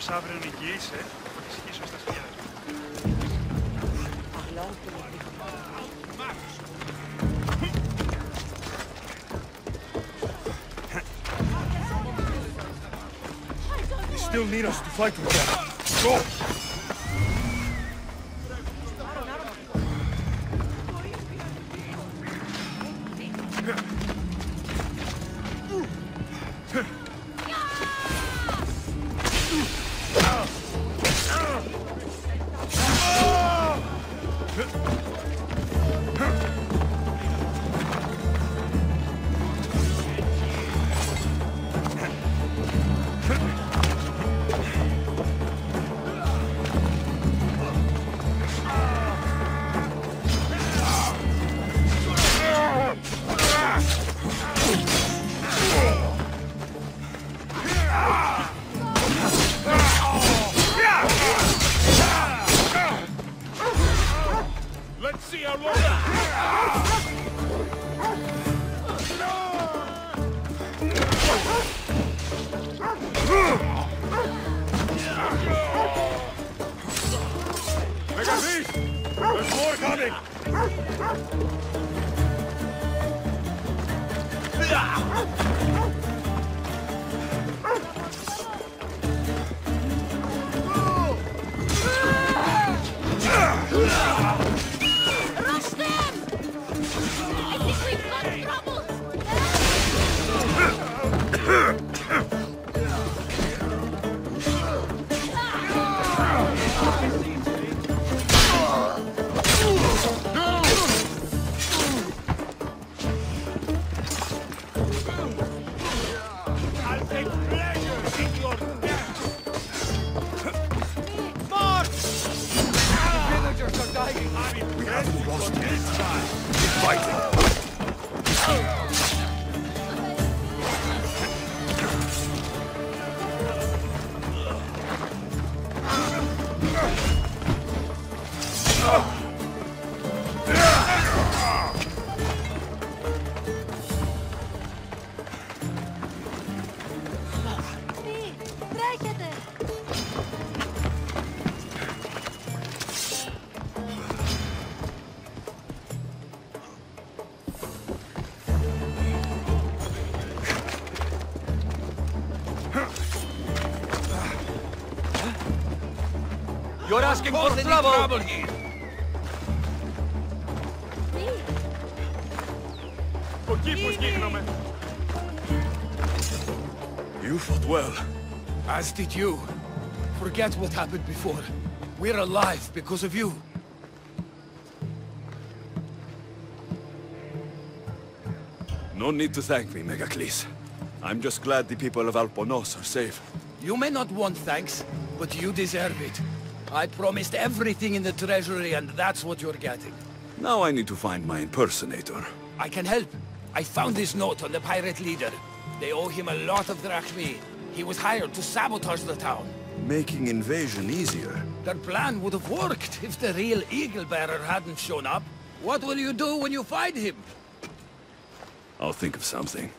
Όποιος αύριο νικήσει, θα τη σχίσω στα σκιά μου. They still need us to fight with them. Go! Let's See how long... Megabeast! There's more coming! Dying! I'm impressed with your fighting! You're asking for trouble. trouble here. You fought well. As did you. Forget what happened before. We're alive because of you. No need to thank me, Megacles. I'm just glad the people of Alponos are safe. You may not want thanks, but you deserve it. I promised everything in the treasury, and that's what you're getting. Now I need to find my impersonator. I can help. I found this note on the pirate leader. They owe him a lot of drachmae. He was hired to sabotage the town. Making invasion easier. Their plan would have worked if the real Eagle Bearer hadn't shown up. What will you do when you find him? I'll think of something.